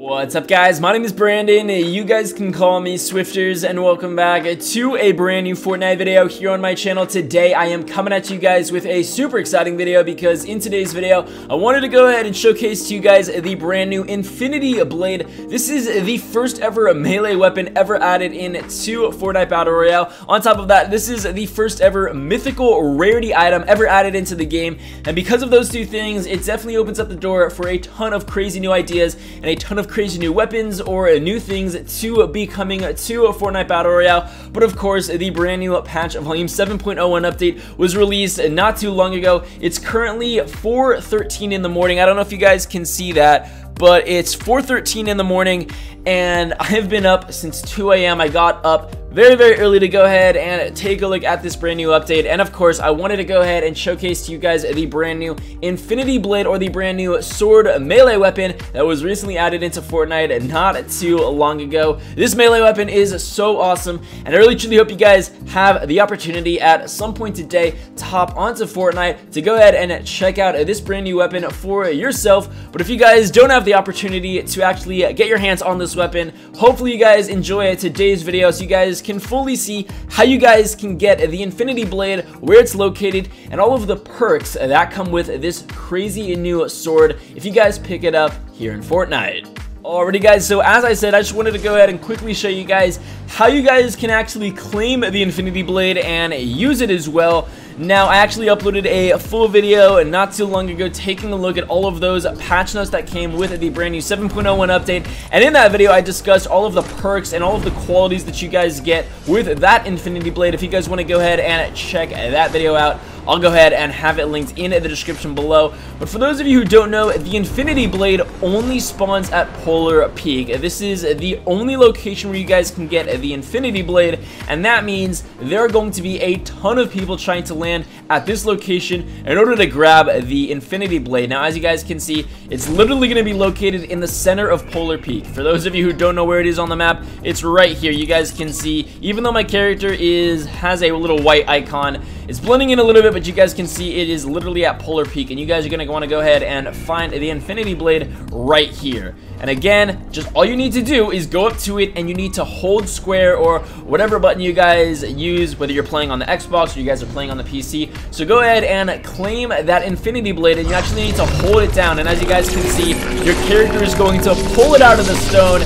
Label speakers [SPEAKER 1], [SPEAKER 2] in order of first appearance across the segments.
[SPEAKER 1] What's up guys, my name is Brandon, you guys can call me Swifterrs, and welcome back to a brand new Fortnite video here on my channel. Today I am coming at you guys with a super exciting video because in today's video, I wanted to go ahead and showcase to you guys the brand new Infinity Blade. This is the first ever melee weapon ever added into Fortnite Battle Royale. On top of that, this is the first ever mythical rarity item ever added into the game, and because of those two things, it definitely opens up the door for a ton of crazy new ideas and a ton of crazy new weapons or new things to be coming to a Fortnite Battle Royale. But of course, the brand new patch of volume 7.01 update was released not too long ago. It's currently 4.13 in the morning. I don't know if you guys can see that, but it's 4.13 in the morning and I've been up since 2 a.m. I got up very, very early to go ahead and take a look at this brand new update. And of course, I wanted to go ahead and showcase to you guys the brand new Infinity Blade or the brand new sword melee weapon that was recently added into Fortnite not too long ago. This melee weapon is so awesome, and I really truly hope you guys have the opportunity at some point today to hop onto Fortnite to go ahead and check out this brand new weapon for yourself. But if you guys don't have the opportunity to actually get your hands on this weapon, hopefully you guys enjoy today's video so you guys can fully see how you guys can get the Infinity Blade, where it's located, and all of the perks that come with this crazy new sword if you guys pick it up here in Fortnite. Alrighty guys, so as I said, I just wanted to go ahead and quickly show you guys how you guys can actually claim the Infinity Blade and use it as well. Now, I actually uploaded a full video not too long ago taking a look at all of those patch notes that came with the brand new 7.01 update. And in that video, I discussed all of the perks and all of the qualities that you guys get with that Infinity Blade. If you guys want to go ahead and check that video out, I'll go ahead and have it linked in the description below. But for those of you who don't know, the Infinity Blade only spawns at Polar Peak. This is the only location where you guys can get the Infinity Blade, and that means there are going to be a ton of people trying to land at this location in order to grab the Infinity Blade. Now, as you guys can see, it's literally going to be located in the center of Polar Peak. For those of you who don't know where it is on the map, it's right here. You guys can see, even though my character is has a little white icon, it's blending in a little bit, but you guys can see it is literally at Polar Peak, and you guys are going to want to go ahead and find the Infinity Blade right here. And again, just all you need to do is go up to it and you need to hold square or whatever button you guys use, whether you're playing on the Xbox or you guys are playing on the PC. So go ahead and claim that Infinity Blade and you actually need to hold it down. And as you guys can see, your character is going to pull it out of the stone.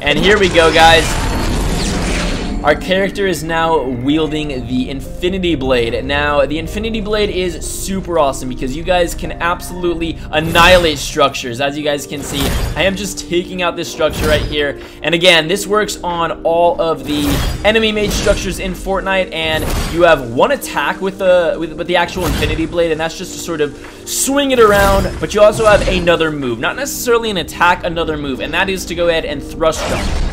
[SPEAKER 1] And here we go, guys. Our character is now wielding the Infinity Blade. Now, the Infinity Blade is super awesome because you guys can absolutely annihilate structures. As you guys can see, I am just taking out this structure right here. And again, this works on all of the enemy-made structures in Fortnite, and you have one attack with the, with, with the actual Infinity Blade, and that's just to sort of swing it around, but you also have another move. Not necessarily an attack, another move, and that is to go ahead and thrust jump.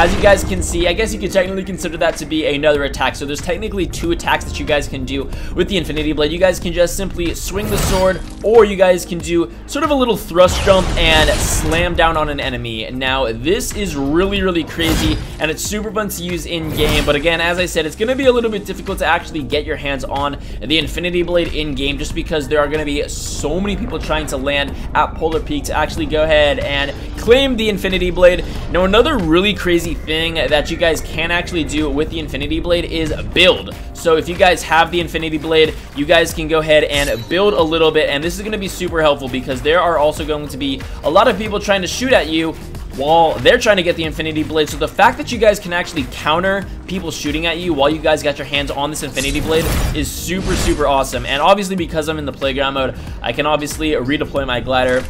[SPEAKER 1] As you guys can see, I guess you could technically consider that to be another attack. So there's technically two attacks that you guys can do with the Infinity Blade. You guys can just simply swing the sword, or you guys can do sort of a little thrust jump and slam down on an enemy. Now, this is really, really crazy, and it's super fun to use in-game. But again, as I said, it's going to be a little bit difficult to actually get your hands on the Infinity Blade in-game, just because there are going to be so many people trying to land at Polar Peak to actually go ahead and claim the Infinity Blade. Now, another really crazy crazy thing that you guys can actually do with the Infinity Blade is build. So if you guys have the Infinity Blade, you guys can go ahead and build a little bit, and this is going to be super helpful because there are also going to be a lot of people trying to shoot at you while they're trying to get the Infinity Blade. So the fact that you guys can actually counter people shooting at you while you guys got your hands on this Infinity Blade is super, super awesome. And obviously because I'm in the playground mode, I can obviously redeploy my glider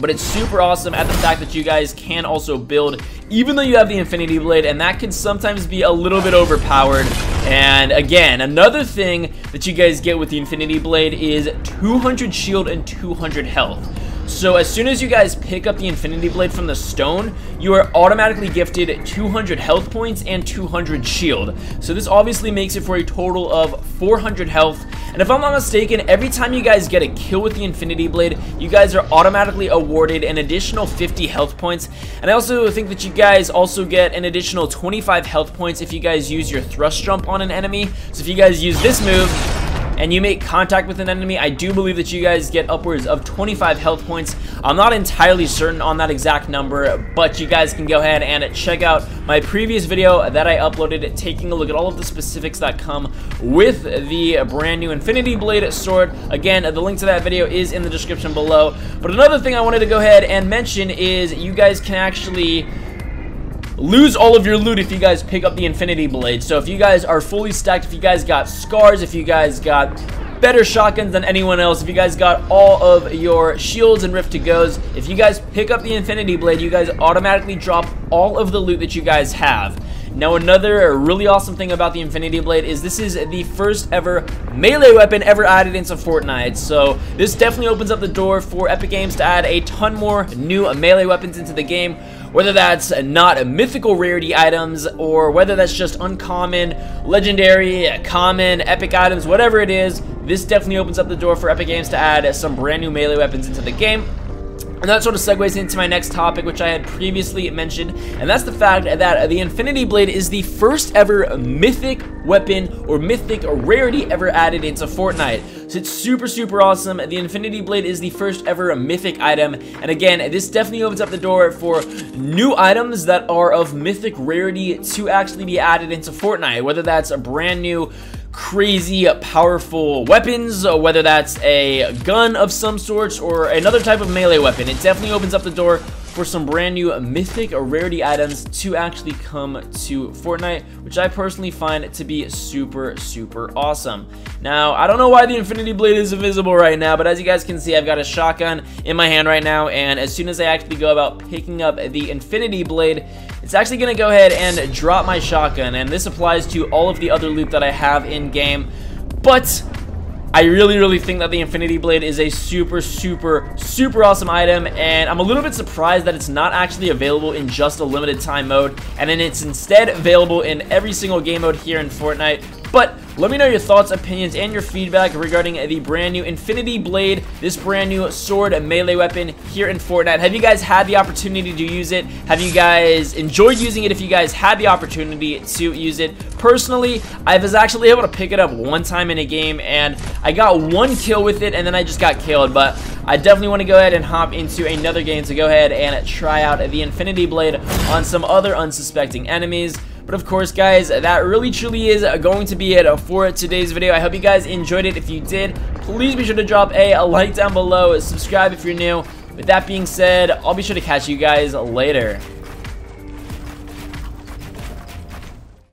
[SPEAKER 1] but it's super awesome at the fact that you guys can also build even though you have the Infinity Blade, and that can sometimes be a little bit overpowered. And again, another thing that you guys get with the Infinity Blade is 200 shield and 200 health. So as soon as you guys pick up the Infinity Blade from the stone, you are automatically gifted 200 health points and 200 shield. So this obviously makes it for a total of 400 health. And if I'm not mistaken, every time you guys get a kill with the Infinity Blade, you guys are automatically awarded an additional 50 health points. And I also think that you guys also get an additional 25 health points if you guys use your thrust jump on an enemy. So if you guys use this move, and you make contact with an enemy, I do believe that you guys get upwards of 25 health points. I'm not entirely certain on that exact number, but you guys can go ahead and check out my previous video that I uploaded taking a look at all of the specifics that come with the brand new Infinity Blade sword. Again, the link to that video is in the description below. But another thing I wanted to go ahead and mention is you guys can actually lose all of your loot if you guys pick up the Infinity Blade. So if you guys are fully stacked, if you guys got scars, if you guys got better shotguns than anyone else, if you guys got all of your shields and Rift-To-Gos, if you guys pick up the Infinity Blade, you guys automatically drop all of the loot that you guys have. Now another really awesome thing about the Infinity Blade is this is the first ever melee weapon ever added into Fortnite. So this definitely opens up the door for Epic Games to add a ton more new melee weapons into the game whether that's not mythical rarity items or whether that's just uncommon, legendary, common, epic items, whatever it is, this definitely opens up the door for Epic Games to add some brand new melee weapons into the game. And that sort of segues into my next topic, which I had previously mentioned, and that's the fact that the Infinity Blade is the first ever mythic weapon or mythic rarity ever added into Fortnite. So it's super, super awesome. The Infinity Blade is the first ever mythic item, and again, this definitely opens up the door for new items that are of mythic rarity to actually be added into Fortnite, whether that's a brand new crazy uh, powerful weapons, uh, whether that's a gun of some sorts or another type of melee weapon. It definitely opens up the door for some brand new mythic rarity items to actually come to Fortnite, which I personally find to be super, super awesome. Now, I don't know why the Infinity Blade is invisible right now, but as you guys can see, I've got a shotgun in my hand right now, and as soon as I actually go about picking up the Infinity Blade, it's actually going to go ahead and drop my shotgun, and this applies to all of the other loot that I have in-game, but I really, really think that the Infinity Blade is a super, super, super awesome item, and I'm a little bit surprised that it's not actually available in just a limited time mode, and then it's instead available in every single game mode here in Fortnite, but let me know your thoughts, opinions, and your feedback regarding the brand new Infinity Blade, this brand new sword and melee weapon here in Fortnite. Have you guys had the opportunity to use it? Have you guys enjoyed using it if you guys had the opportunity to use it? Personally, I was actually able to pick it up one time in a game, and I got one kill with it, and then I just got killed, but I definitely want to go ahead and hop into another game to go ahead and try out the Infinity Blade on some other unsuspecting enemies. But of course, guys, that really truly is going to be it for today's video. I hope you guys enjoyed it. If you did, please be sure to drop a, a like down below. Subscribe if you're new. With that being said, I'll be sure to catch you guys later.